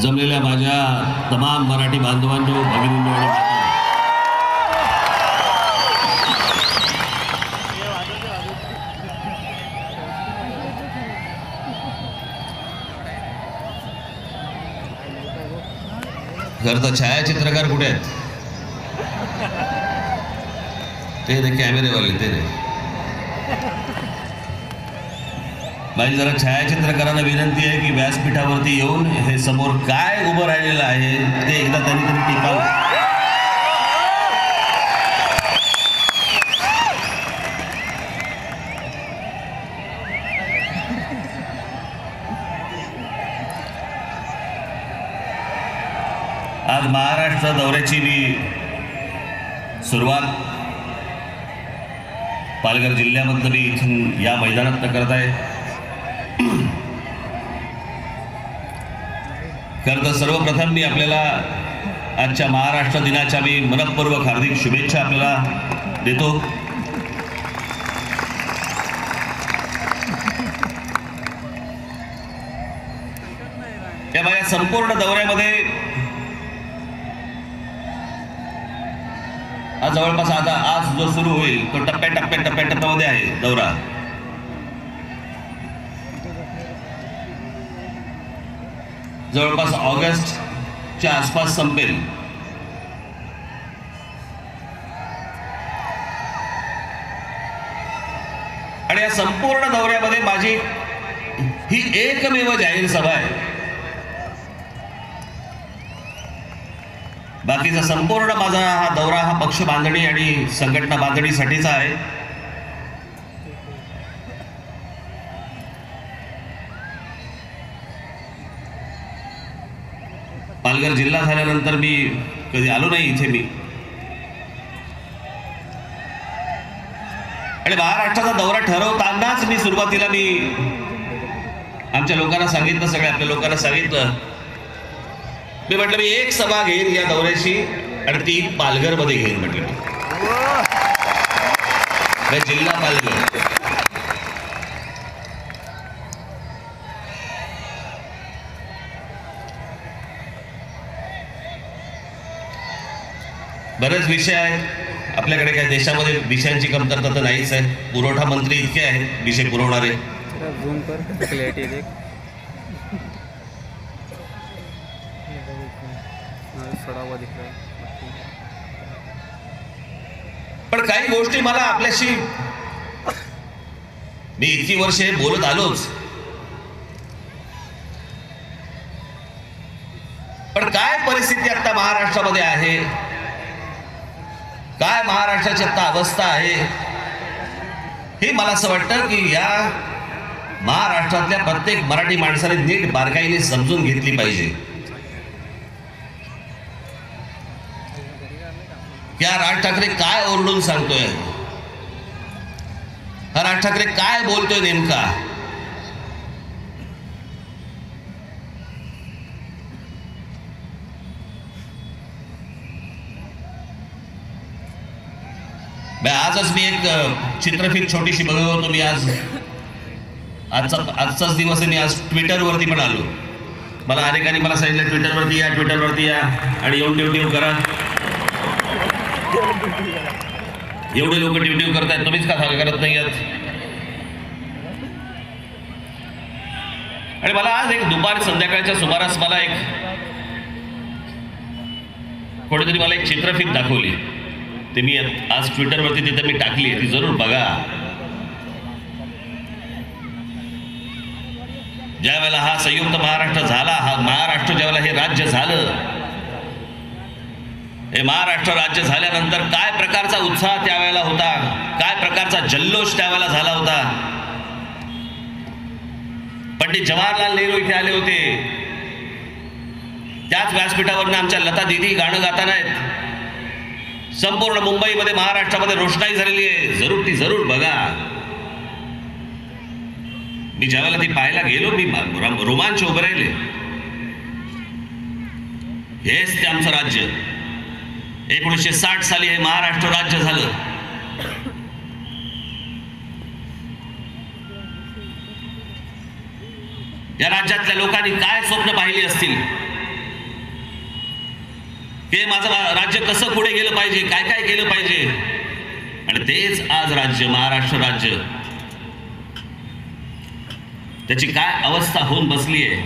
जमलेल्या माझ्या तमाम मराठी बांधवांनो भगिनींनो आणि खरं तर छायाचित्रकार कुठे आहेत? ते कॅमेरेवाले ते नाही माझी जरा छायाचित्रकारांना विनंती आहे की व्यासपीठावरती येऊन हे समोर काय उभं राहिलेलं आहे ते एकदा त्यांनी तरी टिकावं आज महाराष्ट्र दौऱ्याची मी सुरुवात पालघर जिल्ह्यामधनं मी इथून या मैदानात करत आहे. खरं तर सर्वप्रथम मी आपल्याला आजच्या महाराष्ट्र दिनाच्या मी मनपूर्वक हार्दिक शुभेच्छा आपल्याला देतो. या माझ्या संपूर्ण दौऱ्यामध्ये आज जवळपास आता आज जो सुरू होईल तो टप्प्या टप्प्या टप्प्या टप्प्यामध्ये आहे दौरा. जवळपास ऑगस्टच्या आसपास संपेल. आणि या संपूर्ण दौऱ्यामध्ये माझी ही एकमेव जाहीर सभा आहे. बाकीचा संपूर्ण माझा हा दौरा हा पक्ष बांधणी आणि संघटना बांधणीसाठीचा आहे. पालघर जिल्हा झाल्यानंतर मी कधी आलो नाही इथे मी. आणि महाराष्ट्राचा दौरा ठरवतानाच मी सुरुवातीला मी आमच्या लोकांना सांगितलं सगळ्या आपल्या लोकांना सांगितलं. मी म्हटलं मी एक सभा घेईन या दौऱ्याची आणि ती पालघरमध्ये घेईन म्हटलं मी. जिल्हा पालघर. बरेच विषय आहेत. आपल्याकडे काय देशामध्ये विषयांची कमतरता तर नाहीच आहे. पुरवठा मंत्री इतके आहेत विषय पुरवणारे. पण काही गोष्टी मला आपल्याशी मी इतकी वर्षे बोलत आलोच. पण काय परिस्थिती आता महाराष्ट्रामध्ये आहे? काय महाराष्ट्राची आता अवस्था आहे? हे मला असं वाटतं की या महाराष्ट्रातल्या प्रत्येक मराठी माणसाने नीट बारकाईने समजून घेतली पाहिजे. या राज ठाकरे काय ओरडून सांगतोय? हा राज ठाकरे काय बोलतोय नेमका? आजच मी एक चित्रफित छोटीशी बघत होतो. मी आज आजचा आजचाच दिवस आहे. मी आज ट्विटरवरती पण आलो. मला अनेकांनी मला सांगितलं ट्विटरवरती या ट्विटरवरती या. आणि येऊन ड्युटीव करा. एवढे लोक ड्युटी करतायत. तुम्हीच का सांग करत नाही आणि मला आज एक दुपार संध्याकाळच्या सुमारास मला एक कोणीतरी मला एक चित्रफित दाखवली. ते मी आज ट्विटरवरती तिथे मी टाकली ती जरूर बघा. ज्या वेळेला हा संयुक्त महाराष्ट्र झाला हा महाराष्ट्र ज्यावेळेला हे राज्य झालं हे महाराष्ट्र राज्य झाल्यानंतर काय प्रकारचा उत्साह त्यावेळेला होता काय प्रकारचा जल्लोष त्यावेळेला झाला होता? पंडित जवाहरलाल नेहरू इथे आले होते. त्याच व्यासपीठावरनं आमच्या लता दिदी गाणं गाताना आहेत. संपूर्ण मुंबईमध्ये महाराष्ट्रामध्ये रोषणाई झालेली आहे. जरूर ती जरूर बघा. मी ज्यावेळेला ती पाहायला गेलो मी रोमांच उभे राहिले. हेच ते आमचं राज्य. एकोणीसशे साठ साली हे महाराष्ट्र राज्य झालं. या राज्यातल्या लोकांनी काय स्वप्न पाहिली असतील? हे माझं राज्य कसं पुढे गेलं पाहिजे? काय काय केलं पाहिजे? आणि तेच आज राज्य महाराष्ट्र राज्य. त्याची काय अवस्था होऊन बसली आहे?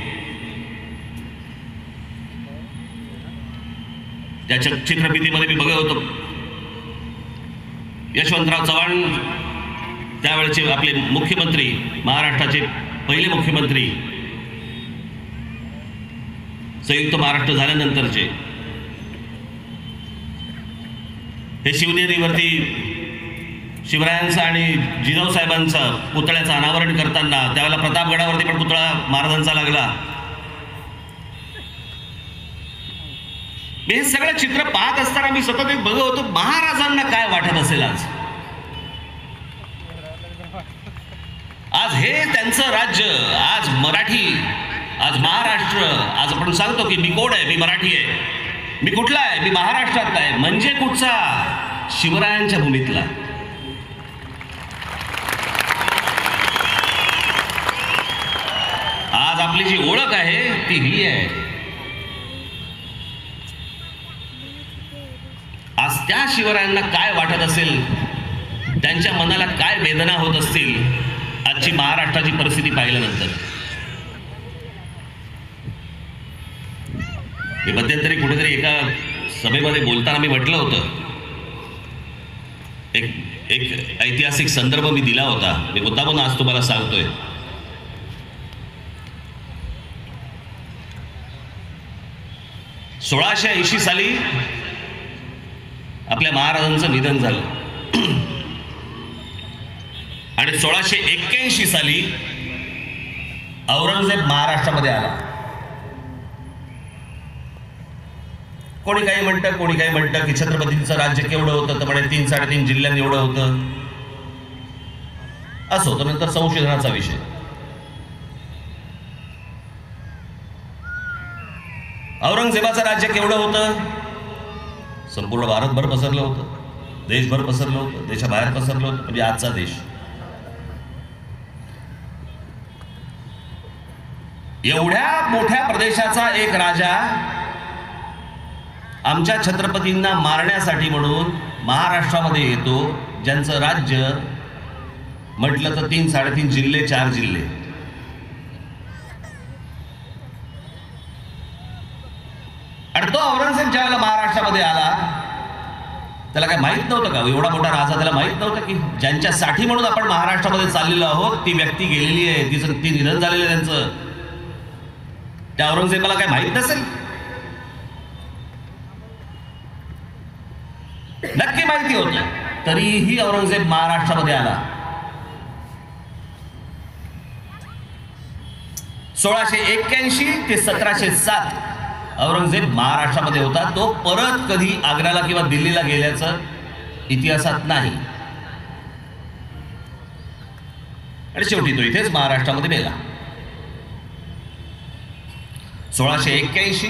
त्याच्या चित्रफितीमध्ये मी बघत होतो. यशवंतराव चव्हाण त्यावेळेचे आपले मुख्यमंत्री महाराष्ट्राचे पहिले मुख्यमंत्री. संयुक्त महाराष्ट्र झाल्यानंतरचे. हे शिवनेरीवरती शिवरायांचा आणि जिजाऊ साहेबांचं पुतळ्याचं अनावरण करताना त्यावेळेला प्रतापगडावरती पण पुतळा महाराजांचा लागला. मी हे सगळं चित्र पाहत असताना मी सतत एक बघत होतो महाराजांना काय वाटत असेल आज? आज हे त्यांचं राज्य आज मराठी आज महाराष्ट्र आज आपण सांगतो की मी कोण आहे? मी मराठी आहे. मी कुठला आहे? मी महाराष्ट्रातला आहे. म्हणजे कुठचा? शिवरायांच्या भूमीतला. आज आपली जी ओळख आहे ती ही आहे. आज त्या शिवरायांना काय वाटत असेल? त्यांच्या मनाला काय वेदना होत असतील? आजची महाराष्ट्राची परिस्थिती पाहिल्यानंतर. मी मध्यंतरी कुठेतरी एका सभेमध्ये बोलताना मी म्हटलं होतं. एक एक ऐतिहासिक संदर्भ मी दिला होता. मी मुद्दामून आज तुम्हाला सांगतोय. सोळाशे ऐंशी साली आपल्या महाराजांचं निधन झालं. आणि सोळाशे एक्क्याऐंशी साली औरंगजेब महाराष्ट्रामध्ये आला. कोणी काही म्हणतं कोणी काही म्हणतं की छत्रपतींचं राज्य केवढं होतं तर म्हणे तीन साडेतीन जिल्ह्यात एवढं होतं. असं होतं. नंतर संशोधनाचा विषय. औरंगजेबाचं राज्य केवढं होतं? संपूर्ण भारतभर पसरलं होतं. देशभर पसरलं होतं. देशाबाहेर पसरलं होतं. म्हणजे आजचा देश. एवढ्या मोठ्या प्रदेशाचा एक राजा आमच्या छत्रपतींना मारण्यासाठी म्हणून महाराष्ट्रामध्ये येतो ज्यांचं राज्य म्हटलं तर तीन साडेतीन जिल्हे चार जिल्हे. आणि तो औरंगजेब ज्यावेळेला महाराष्ट्रामध्ये आला त्याला काय माहीत नव्हतं का? एवढा मोठा राजा त्याला माहीत नव्हतं की ज्यांच्यासाठी म्हणून आपण महाराष्ट्रामध्ये चाललेलो आहोत ती व्यक्ती गेलेली आहे तिचं ती निधन झालेलं आहे त्यांचं. त्या औरंगजेबाला काय माहीत नसेल? नक्की माहिती होती. तरीही औरंगजेब महाराष्ट्रामध्ये आला. सोळाशे एक्क्याऐंशी ते सतराशे सात औरंगजेब महाराष्ट्रामध्ये होता. तो परत कधी आग्र्याला किंवा दिल्लीला गेल्याचं इतिहासात नाही. आणि शेवटी तो इथेच महाराष्ट्रामध्ये मेला. सोळाशे एक्क्याऐंशी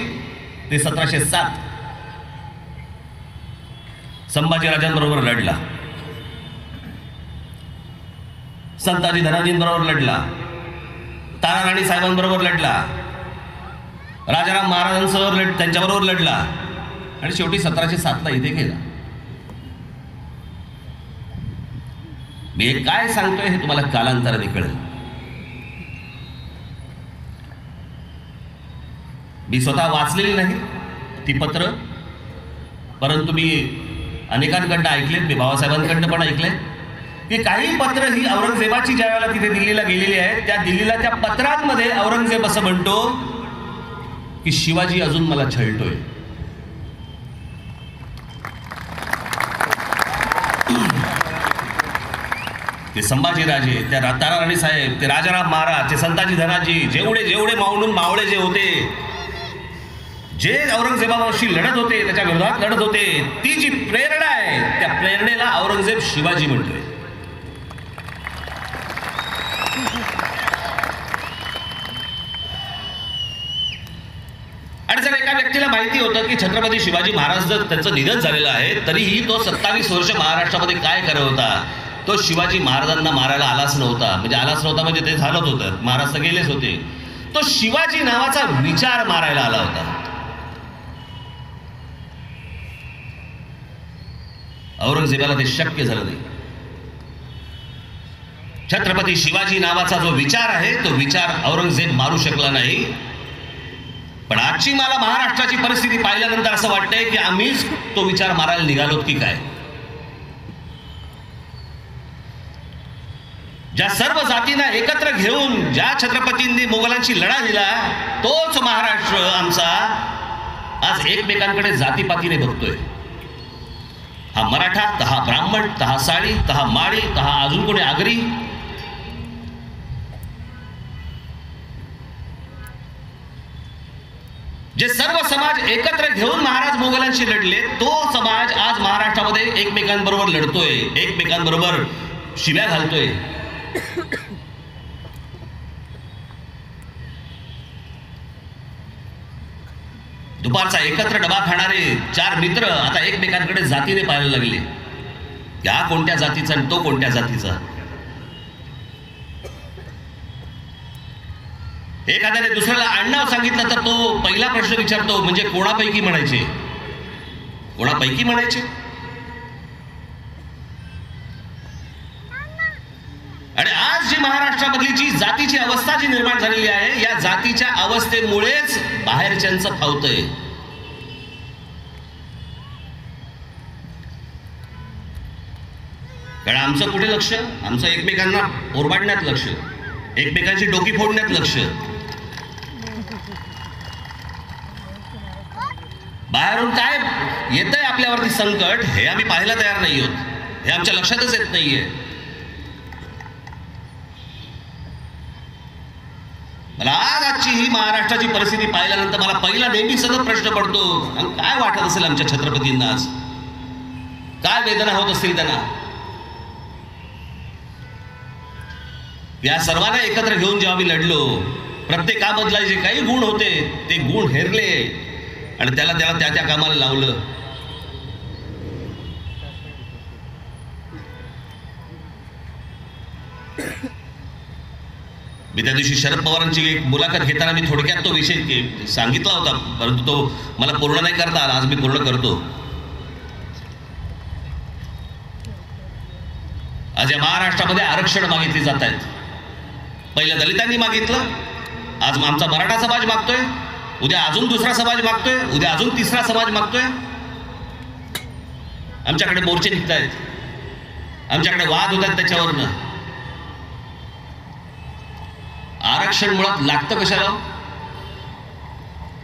ते सतराशे सात संभाजीराजांबरोबर लढला. संताजी धनाजींबरोबर लढला. ताराराणी साहेबांबरोबर लढला. राजाराम महाराजांसह लढ त्यांच्याबरोबर लढला. आणि शेवटी सतराशे सातला इथे गेला. मी हे काय सांगतोय हे तुम्हाला कालांतराने कळेल. मी स्वतः वाचलेली नाही ती पत्र परंतु मी अनेकांकडनं ऐकलेत मी बाबासाहेबांकडनं पण ऐकले की काही पत्र ही औरंगजेबाची ज्या वेळेला तिथे दिल्लीला गेलेली आहे त्या दिल्लीला त्या पत्रांमध्ये औरंगजेब असं म्हणतो की शिवाजी अजून मला छळतोय. ते संभाजीराजे त्या रा- ताराराणी साहेब ते राजाराम महाराज ते संताजी धनाजी जेवढे जेवढे मावळून मावळे जे होते जे औरंगजेबाशी लढत होते त्याच्या विरोधात लढत होते ती जी प्रेरणा आहे त्या प्रेरणेला औरंगजेब शिवाजी म्हणतोय. आणि जर एका व्यक्तीला माहिती होतं की छत्रपती शिवाजी महाराज जर त्यांचं निधन झालेलं आहे तरीही तो सत्तावीस वर्ष महाराष्ट्रामध्ये काय करत होता? तो शिवाजी महाराजांना मारायला आलाच नव्हता. म्हणजे आलाच नव्हता म्हणजे ते झालंच होतं. महाराज गेलेच होते. तो शिवाजी नावाचा विचार मारायला आला होता. औरंगजेबाला ते शक्य झालं नाही. छत्रपती शिवाजी नावाचा जो विचार आहे तो विचार औरंगजेब मारू शकला नाही. पण आजची मला महाराष्ट्राची परिस्थिती पाहिल्यानंतर असं वाटतंय की आम्हीच तो विचार मारायला निघालो की काय? ज्या सर्व जातींना एकत्र घेऊन ज्या छत्रपतींनी मोगलांची लढा दिला तोच महाराष्ट्र आमचा आज एकमेकांकडे जातीपातीने बघतोय. हा मराठा तर हा ब्राह्मण तर हा साळी तर हा माळी तर हा अजून कोणी आगरी? जे सर्व समाज एकत्र घेऊन महाराज मोगलांशी लढले तो समाज आज महाराष्ट्रामध्ये एकमेकांबरोबर लढतोय एकमेकांबरोबर शिव्या घालतोय. दुपारचा एकत्र डबा खाणारे चार मित्र आता एकमेकांकडे जातीने पाहायला लागले. या कोणत्या जातीचा आणि तो कोणत्या जातीचा? एखाद्याने दुसऱ्याला आडनाव सांगितलं तर तो पहिला प्रश्न विचारतो म्हणजे कोणापैकी म्हणायचे? कोणापैकी म्हणायचे? आणि आज जी महाराष्ट्रामधली जी जातीची अवस्था जी निर्माण झालेली आहे या जातीच्या अवस्थेमुळेच बाहेरच्यांचं फावतंय कारण आमचं कुठे लक्ष? आमचं एकमेकांना ओरबाडण्यात लक्ष. एकमेकांची डोकी फोडण्यात लक्ष. बाहेरून काय येतंय आपल्यावरती संकट हे आम्ही पाहायला तयार नाही आहोत. हे आमच्या लक्षातच येत नाहीये मला आज आजची ही महाराष्ट्राची परिस्थिती पाहिल्यानंतर मला पहिला नेहमी सगळं प्रश्न पडतो. काय वाटत असेल आमच्या छत्रपतींना आज? काय वेदना होत असतील त्यांना? या सर्वांना एकत्र घेऊन जेव्हा मी लढलो प्रत्येकामधला जे काही गुण होते ते गुण हेरले. आणि त्याला त्याला त्या त्या कामाला लावलं. मी त्या दिवशी शरद पवारांची एक मुलाखत घेताना मी थोडक्यात तो विषय सांगितला होता परंतु तो मला पूर्ण नाही करता आला आज मी पूर्ण करतो. आज या महाराष्ट्रामध्ये आरक्षण मागितली जात आहेत पहिल्या दलितांनी मागितलं आज आमचा मराठा समाज मागतोय उद्या अजून दुसरा समाज मागतोय उद्या अजून तिसरा समाज मागतोय. आमच्याकडे मोर्चे निघत आहेत आमच्याकडे वाद होत आहेत त्याच्यावरनं. आरक्षण मुळात लागतं कशाला?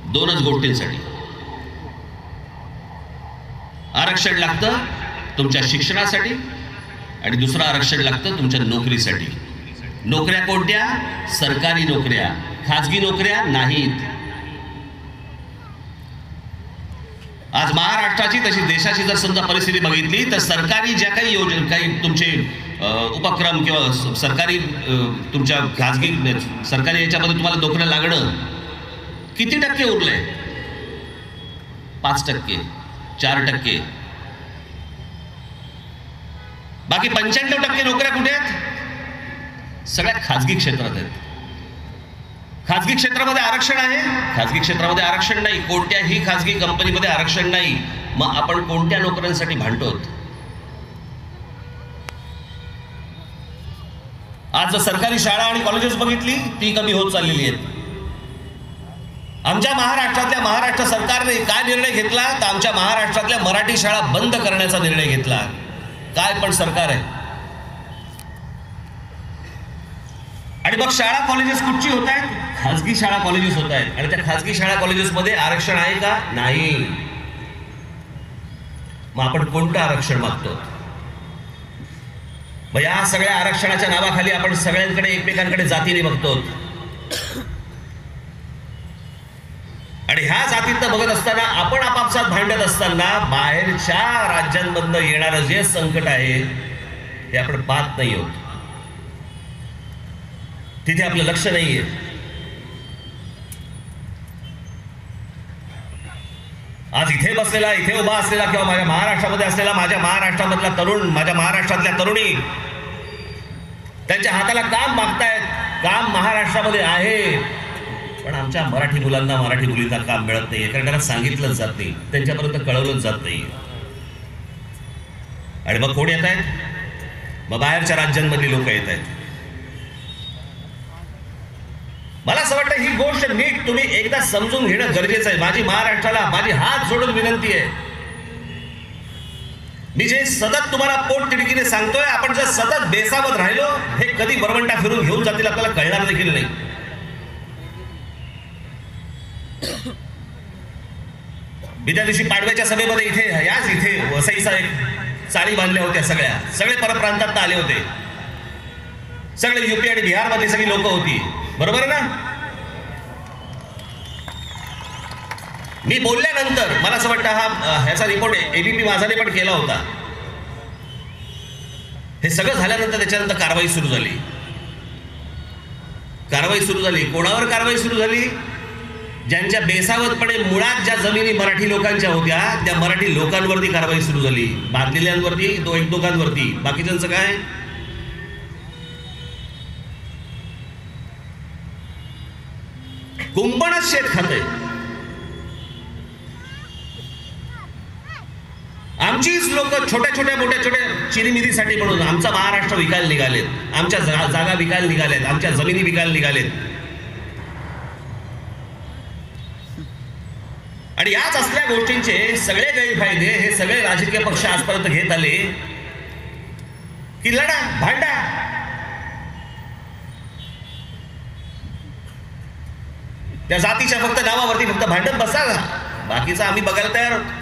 दोनच गोष्टींसाठी. आरक्षण लागतं तुमच्या शिक्षणासाठी आणि दुसरं आरक्षण लागतं तुमच्या नोकरीसाठी. नोकऱ्या कोणत्या? सरकारी नोकऱ्या. खाजगी नोकऱ्या नाहीत. आज महाराष्ट्राची तशी देशाची जर समजा परिस्थिती बघितली तर सरकारी ज्या काही योजना काही तुमचे उपक्रम किंवा सरकारी तुमच्या खाजगी सरकारी याच्यामध्ये तुम्हाला नोकऱ्या लागणं किती टक्के उरलंय? पाच टक्के चार टक्के. बाकी पंच्याण्णव टक्के नोकऱ्या कुठे आहेत? सगळ्या खाजगी क्षेत्रात आहेत. खाजगी क्षेत्रामध्ये आरक्षण आहे खाजगी क्षेत्रामध्ये आरक्षण नाही. कोणत्याही खाजगी कंपनीमध्ये आरक्षण नाही. मग आपण कोणत्या नोकऱ्यांसाठी भांडतोत आज जर सरकारी शाळा आणि कॉलेजेस बघितली ती कमी होत चाललेली आहेत. आमच्या महाराष्ट्रातल्या महाराष्ट्र सरकारने काय निर्णय घेतला तर आमच्या महाराष्ट्रातल्या मराठी शाळा बंद करण्याचा निर्णय घेतला. काय पण सरकार आहे. आणि मग शाळा कॉलेजेस कुठची होत आहेत? खाजगी शाळा कॉलेजेस होत आहेत. आणि त्या खाजगी शाळा कॉलेजेसमध्ये आरक्षण आहे का? नाही. मग आपण कोणतं आरक्षण मागतो? मग या सगळ्या आरक्षणाच्या नावाखाली आपण सगळ्यांकडे एकमेकांकडे जातीने बघतो. आणि ह्या जातींना बघत असताना आपण आपापसात भांडत असताना बाहेरच्या राज्यांमधनं येणारं जे संकट आहे ते आपण पाहत नाही आहोत. तिथे आपलं लक्ष नाहीये. आज इथे बसलेला इथे उभा असलेला किंवा माझ्या महाराष्ट्रामध्ये असलेला माझ्या महाराष्ट्रामधला तरुण माझ्या महाराष्ट्रातल्या तरुणी त्यांच्या हाताला काम मागतायत काम महाराष्ट्रामध्ये आहे. पण आमच्या मराठी मुलांना मराठी मुलींना काम मिळत नाही कारण त्यांना सांगितलंच जात नाही. त्यांच्यापर्यंत कळवलंच जात नाही आणि मग कोण येत आहेत मग बाहेरच्या राज्यांमधली लोक येत आहेत मला असं वाटतं ही गोष्ट नीट तुम्ही एकदा समजून घेणं गरजेचं आहे. माझी महाराष्ट्राला माझी हात जोडून विनंती आहे. मी जे सतत तुम्हाला पोट तिडकीने सांगतोय आपण जर सतत बेसावत राहिलो हे कधी वरवंटा फिरून घेऊन जातील आपल्याला कळणार देखील नाही. बिद्या दिवशी पाडव्याच्या सभेमध्ये इथे याच इथे वसईचा एक चाळी बांधल्या होत्या सगळ्या. सगळे परप्रांतात आले होते. सगळे युपी आणि बिहारमध्ये सगळी लोक होती. बरोबर आहे ना? मी बोलल्यानंतर मला असं वाटतं हा ह्याचा रिपोर्ट एबीपी माझाने पण केला होता. हे सगळं झाल्यानंतर त्याच्यानंतर कारवाई सुरू झाली. कारवाई सुरू झाली. कोणावर कारवाई सुरू झाली? ज्यांच्या बेसावतपणे मुळात ज्या जमिनी मराठी लोकांच्या होत्या त्या मराठी लोकांवरती कारवाई सुरू झाली. बांधलेल्यांवरती दो एक दोघांवरती. बाकीच्यांचं काय? कुंपणच शेत खाते. आमचीच लोक छोट्या छोट्या मोठ्या छोट्या चिरीमिरीसाठी म्हणून आमचा महाराष्ट्र विकायला निघालेत. आमच्या जा- जागा विकायला निघाल्यात आमच्या जमिनी विकायला निघालेत. आणि याच असल्या गोष्टींचे सगळे गैरफायदे हे सगळे राजकीय पक्ष आजपर्यंत घेत आले. की लढा भांडा त्या जातीच्या फक्त नावावरती फक्त भांडत बसा बाकीचं आम्ही बघायला तयार आहोत.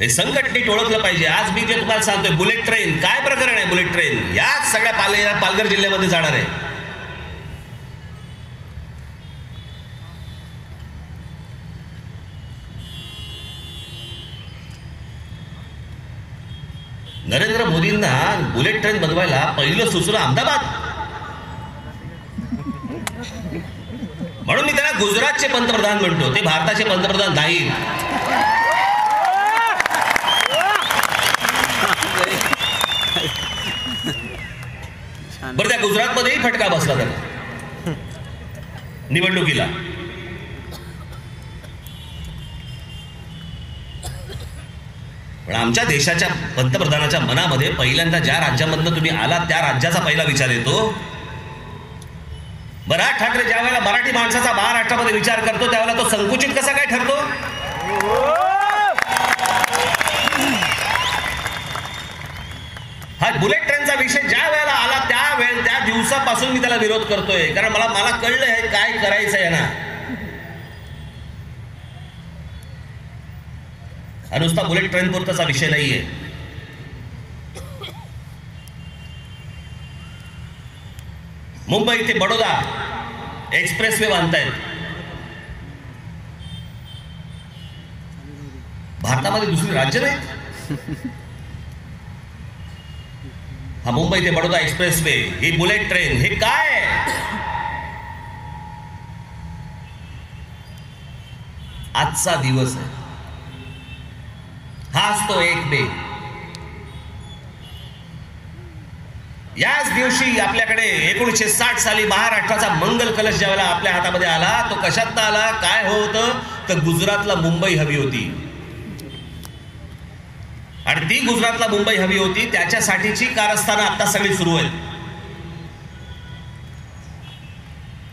हे संकट नीट ओळखलं पाहिजे. आज मी जे तुम्हाला सांगतोय बुलेट ट्रेन. काय प्रकरण आहे बुलेट ट्रेन? याच सगळ्या पाल पालघर जिल्ह्यामध्ये जाणार आहे नरेंद्र मोदींना बुलेट ट्रेन बनवायला पहिलं सुचलं अहमदाबाद. म्हणून मी त्याला गुजरातचे पंतप्रधान म्हणतो. ते भारताचे पंतप्रधान नाही बरं त्या गुजरातमध्येही फटका बसला त्याला. निवडणुकीला. आमच्या देशाच्या पंतप्रधानाच्या मनामध्ये पहिल्यांदा ज्या राज्यामधनं तुम्ही आला त्या राज्याचा पहिला विचार येतो. बराज ठाकरे ज्या वेळेला मराठी माणसाचा महाराष्ट्रामध्ये विचार करतो त्यावेळेला तो संकुचित कसा काय ठरतो? हा बुलेट ट्रेनचा विषय ज्या वेळेला आला त्या वेळ त्या दिवसापासून मी त्याला विरोध करतोय. कारण मला मला कळलंय काय करायचंय ना हा नुसता बुलेट ट्रेन पुरताचा विषय नाहीये. मुंबई ते बडोदा एक्सप्रेस वे बांधतायत. भारतामध्ये दुसरी राज्य नाही? हा मुंबई ते बडोदा एक्सप्रेस वे ही बुलेट ट्रेन हे काय? आजचा दिवस आहे. असतो एक मे याच दिवशी आपल्याकडे एकोणीसशे साठ साली महाराष्ट्राचा मंगल कलश ज्यावेळेला आपल्या हातामध्ये आला तो कशात आला काय होतं? तर गुजरातला मुंबई हवी होती. आणि ती गुजरातला मुंबई हवी होती त्याच्यासाठीची कारस्थानं आता सगळी सुरू आहेत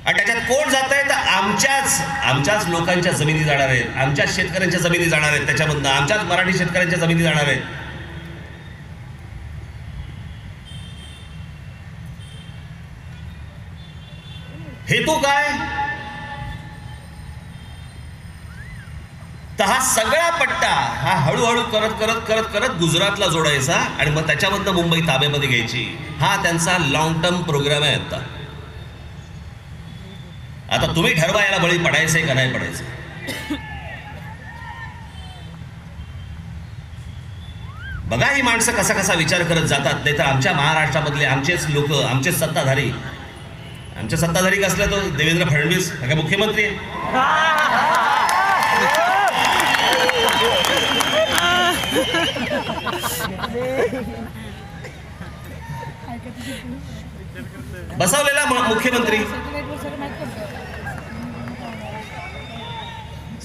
आणि त्याच्यात कोण जात आहे तर आमच्याच आमच्याच लोकांच्या जमिनी जाणार आहेत. आमच्याच शेतकऱ्यांच्या जमिनी जाणार आहेत त्याच्यामधनं. आमच्याच मराठी शेतकऱ्यांच्या जमिनी जाणार आहेत. हेतू काय? तर हा सगळा पट्टा हा हळूहळू करत करत करत करत गुजरातला जोडायचा आणि मग त्याच्यामधनं मुंबई ताब्यामध्ये घ्यायची. हा त्यांचा लॉंग टर्म प्रोग्राम आहे आता. आता तुम्ही ठरवा याला बळी पडायचंय का नाही पडायचं बघा ही माणसं कसा कसा विचार करत जातात. नाही तर आमच्या महाराष्ट्रामधले आमचेच लोक आमचेच सत्ताधारी. आमचे सत्ताधारी कसले तो देवेंद्र फडणवीस हा काय मुख्यमंत्री आहे बसवलेला मुख्यमंत्री.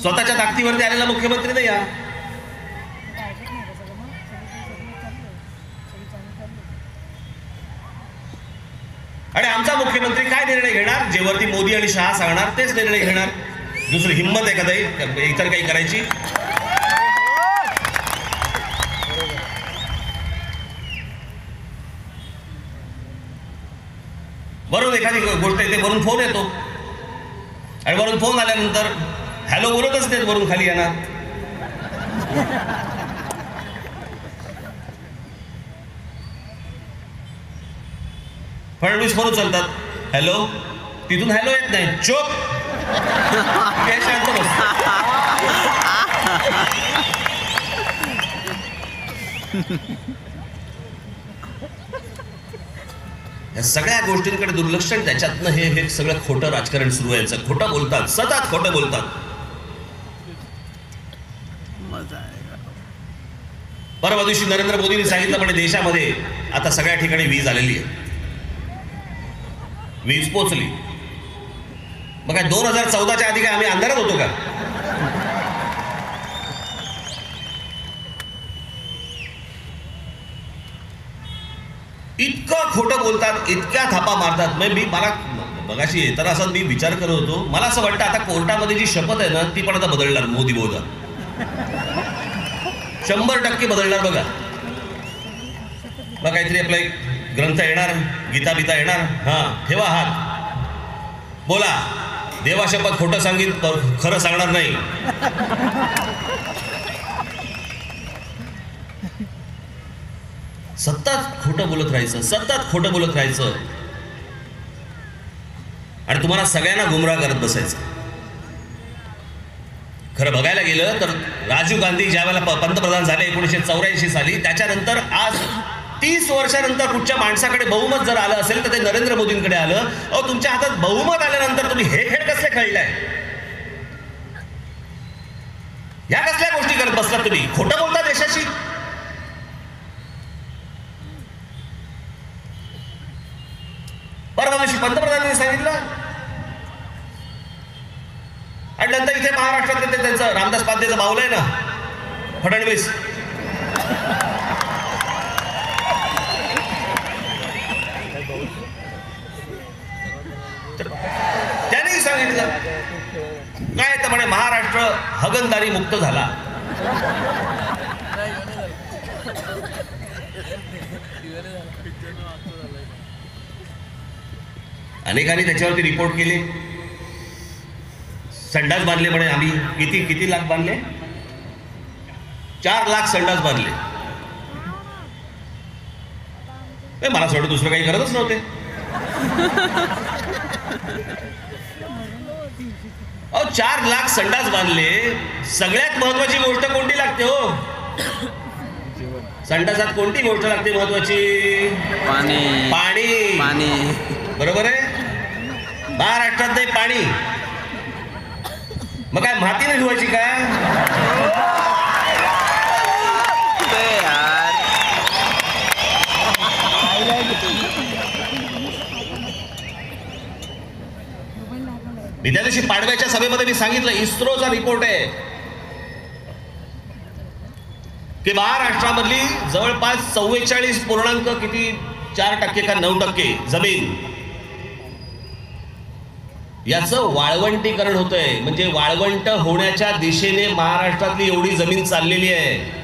स्वतःच्या ताकदीवरती आलेला मुख्यमंत्री नाही या आणि आमचा मुख्यमंत्री काय निर्णय घेणार? जेवरती मोदी आणि शहा सांगणार तेच निर्णय घेणार. दुसरी हिंमत आहे का ताई इतर काही करायची वरून एखादी गोष्ट येते वरून फोन येतो. आणि वरून फोन आल्यानंतर हॅलो बोलतच नाहीत वरून खाली येणार. फडणवीस फोन चालतात हॅलो तिथून हॅलो येत नाही. चोप. शांत बस. या सगळ्या गोष्टींकडे दुर्लक्ष आणि त्याच्यातनं हे हे सगळं खोटं राजकारण सुरू व्हायचं खोटं बोलतात. सतत खोटं बोलतात. परवा दिवशी नरेंद्र मोदींनी सांगितलं म्हणे देशामध्ये आता सगळ्या ठिकाणी वीज आलेली आहे. वीज पोचली. मग काय दोन हजार चौदाच्या आधी काय आम्ही अंधारात होतो का? इतकं खोटं बोलतात इतक्या थापा मारतात. म्हणजे मी मला मगाशी येताना असं मी विचार करत होतो. मला असं वाटतं आता कोर्टामध्ये जी शपथ आहे ना ती पण आता बदलणार मोदी बोधा शंभर टक्के बदलणार बघा. मग काहीतरी आपला एक ग्रंथ येणार गीता बिता येणार. हां ठेवा हात. बोला. देवा शपथ खोटं सांगित खरं सांगणार नाही. सतत खोटं बोलत राहायचं सतत खोटं बोलत राहायचं. आणि तुम्हाला सगळ्यांना गुमराह करत बसायचं. खरं बघायला गेलं तर राजीव गांधी ज्या वेळेला प- पंतप्रधान झाले एकोणीसशे चौऱ्याऐंशी साली त्याच्यानंतर आज तीस वर्षानंतर कुठच्या माणसाकडे बहुमत जर आलं असेल तर ते नरेंद्र मोदींकडे आलं. अहो तुमच्या हातात बहुमत आल्यानंतर तुम्ही हे खेळ कसले खेळलाय? या कसल्या गोष्टी करत बसलात तुम्ही? खोटं बोलता देशाशी? परवा पंतप्रधानांनी सांगितलं. आणि नंतर इथे महाराष्ट्रात ते त्यांचं रामदास पांडेचं माऊल आहे ना फडणवीस. त्यांनी सांगितलं. काय तर म्हणे महाराष्ट्र हगनदारी मुक्त झाला. अनेकांनी त्याच्यावरती रिपोर्ट केले. संडास बांधले म्हणे आम्ही. किती किती लाख बांधले? चार लाख संडास बांधले. मला सोडून दुसरं काही करतच नव्हते. अहो चार लाख संडास बांधले. सगळ्यात महत्वाची गोष्ट कोणती लागते हो? संडासात कोणती गोष्ट लागते महत्वाची? पाणी. पाणी. पाणी. बरोबर आहे? महाराष्ट्रात नाही पाणी. मग काय मातीने धुवायची काय? मी त्या दिवशी पाडव्याच्या सभेमध्ये मी सांगितलं इस्रोचा रिपोर्ट आहे. की महाराष्ट्रामधली जवळपास चव्वेचाळीस पूर्णांक किती? चार टक्के का नऊ टक्के? जमीन. याचं वाळवंटीकरण होतंय. म्हणजे वाळवंट होण्याच्या दिशेने महाराष्ट्रातली एवढी जमीन चाललेली आहे.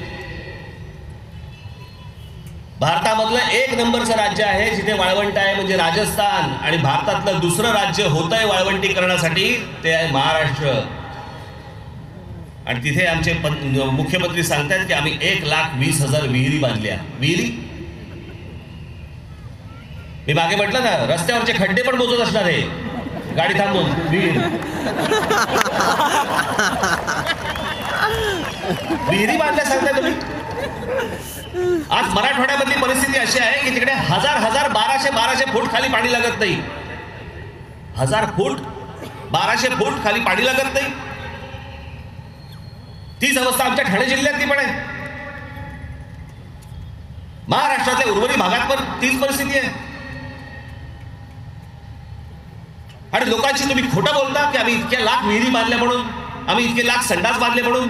भारतामधलं एक नंबरचं राज्य आहे जिथे वाळवंट आहे म्हणजे राजस्थान. आणि भारतातलं दुसरं राज्य होत आहे वाळवंटीकरणासाठी ते आहे महाराष्ट्र. आणि तिथे आमचे मुख्यमंत्री सांगतायत की आम्ही एक लाख वीस हजार विहिरी बांधल्या. विहिरी? मी मागे म्हटलं ना रस्त्यावरचे खड्डे पण मोजत असणार आहे. गाडी थांबून विहिरी बांधल्या सांगताय तुम्ही? आज मराठवाड्यामधली परिस्थिती अशी आहे की तिकडे हजार हजार बाराशे बाराशे फूट खाली पाणी लागत नाही. हजार फूट बाराशे फूट खाली पाणी लागत नाही. तीच अवस्था आमच्या ठाणे जिल्ह्यातली पण आहे. महाराष्ट्रातल्या उर्वरित भागात पण तीच परिस्थिती आहे. आणि लोकांशी तुम्ही खोटं बोलता की आम्ही इतक्या लाख विहिरी बांधल्या म्हणून? आम्ही इतके लाख संडास बांधले म्हणून?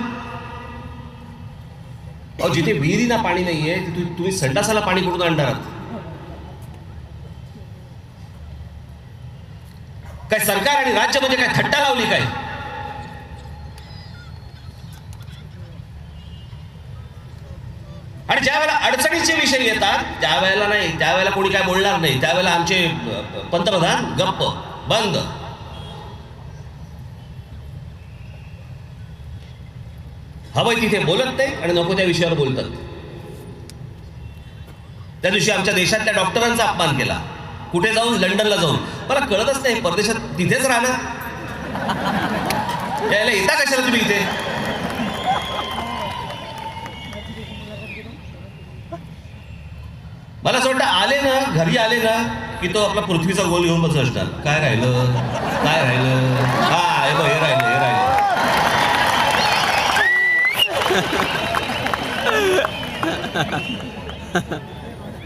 अहो जिथे विहिरीना पाणी नाहीये तिथे तुम्ही संडासाला पाणी कुठून आणणार आहात? काय सरकार आणि राज्य म्हणजे काय थट्टा लावली काय? आणि ज्या वेळेला अडचणीचे विषय येतात त्यावेळेला नाही त्यावेळेला कोणी काय बोलणार नाही. त्यावेळेला आमचे पंतप्रधान गप्प. बंद. हवं तिथे बोलत नाही आणि नको त्या विषयावर बोलतात. त्या दिवशी आमच्या देशातल्या डॉक्टरांचा अपमान केला. कुठे जाऊन? लंडनला जाऊन. मला कळतच नाही परदेशात तिथेच राहणार? यायला येता कशाला तुम्ही इथे? मला असं वाटतं आले ना घरी आले ना की तो आपला पृथ्वीचा गोल घेऊन बसत असणार. काय राहिलं? काय राहिलं? हा हे बघ हे राहिलं हे राहिलं.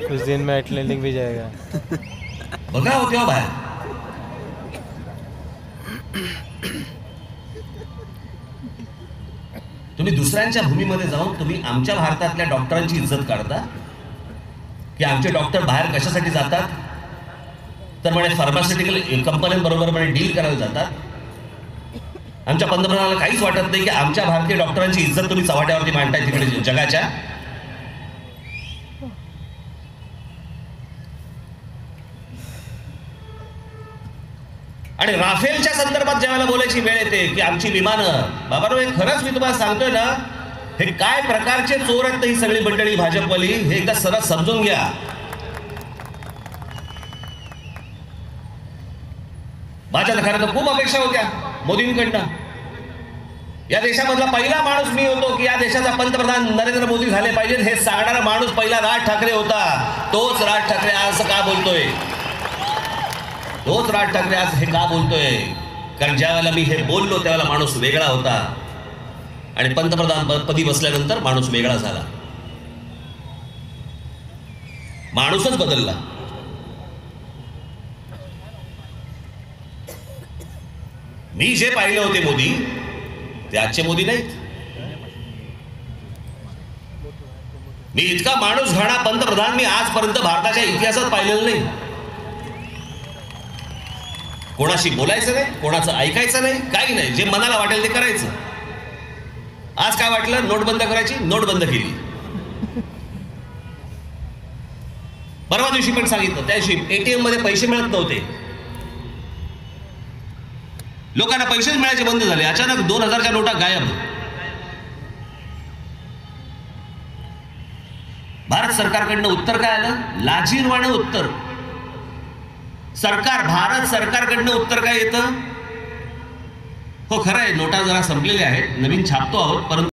कुछ दिन में एटलेटिक भी जाएगा। बघा हो तेव्हा बाहेर. तुम्ही दुसऱ्यांच्या भूमीमध्ये जाऊन तुम्ही आमच्या भारतातल्या डॉक्टरांची इज्जत काढता? की आमचे डॉक्टर बाहेर कशासाठी जातात? तर म्हणे फार्मास्युटिकल कंपन्यांबरोबर म्हणे डील करायला जातात. आमच्या पंतप्रधानाला काहीच वाटत नाही की आमच्या भारतीय डॉक्टरांची इज्जत तुम्ही चव्हाट्यावरती मांडताय तिकडे जगाच्या. आणि राफेलच्या संदर्भात ज्यावेळेला बोलायची वेळ येते की आमची विमानं बाबा हे खरंच मी तुम्हाला सांगतोय ना हे काय प्रकारचे चोर आहेत ही सगळी मंडळी भाजपवाली हे एकदा सरळ समजून घ्या. माझ्या खरं तर खूप अपेक्षा होत्या. मोदींकडनं. या देशामधला पहिला माणूस मी होतो की या देशाचा पंतप्रधान नरेंद्र मोदी झाले पाहिजेत हे सांगणारा माणूस पहिला राज ठाकरे होता. तोच राज ठाकरे आज का बोलतोय? तोच राज ठाकरे आज हे का बोलतोय? कारण ज्या वेळेला मी हे बोललो त्यावेळेला माणूस वेगळा होता. आणि पंतप्रधान पदी बसल्यानंतर माणूस वेगळा झाला. माणूसच बदलला. मी जे पाहिले होते मोदी ते आजचे मोदी नाहीत. मी इतका माणूस घाणा पंतप्रधान मी आजपर्यंत भारताच्या इतिहासात पाहिलेलं नाही. कोणाशी बोलायचं नाही कोणाचं ऐकायचं नाही काही नाही. जे मनाला वाटेल ते करायचं. आज काय वाटलं? नोट बंद करायची? नोट बंद केली. परवा दिवशी पण सांगितलं. त्या दिवशी एटीएममध्ये पैसे मिळत नव्हते. लोकांना पैसेच मिळायचे बंद झाले. अचानक दोन हजारच्या नोटा गायब. भारत सरकारकडनं उत्तर काय आलं? लाजीरवाणं उत्तर. सरकार भारत सरकारकडनं उत्तर काय येतं? हो खरं आहे. नोटा जरा संपलेल्या आहेत. नवीन छापतो आहोत परंतु